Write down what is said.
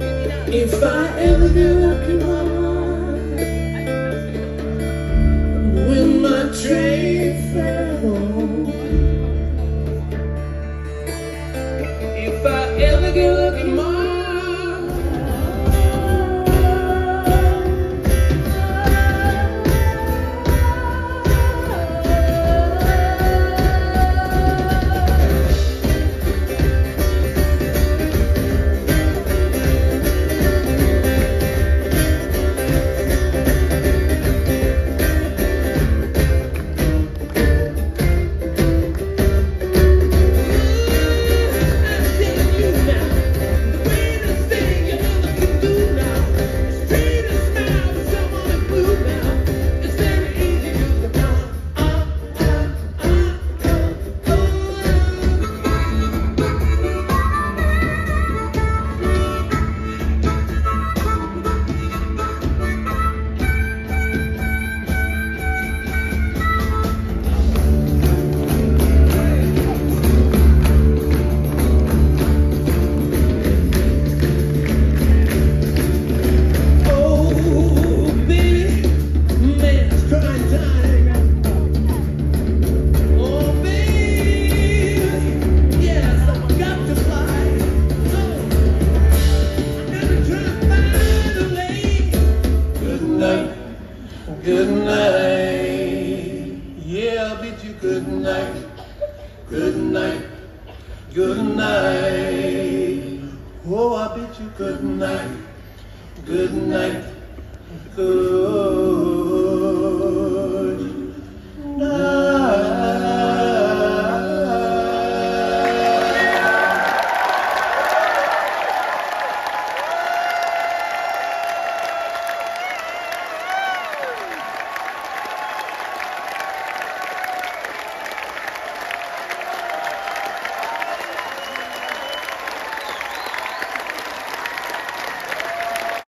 If I ever get up, you night. Yeah, I'll bid you good night. Good night. Good night. Oh, I bid you good night. Good night. Good.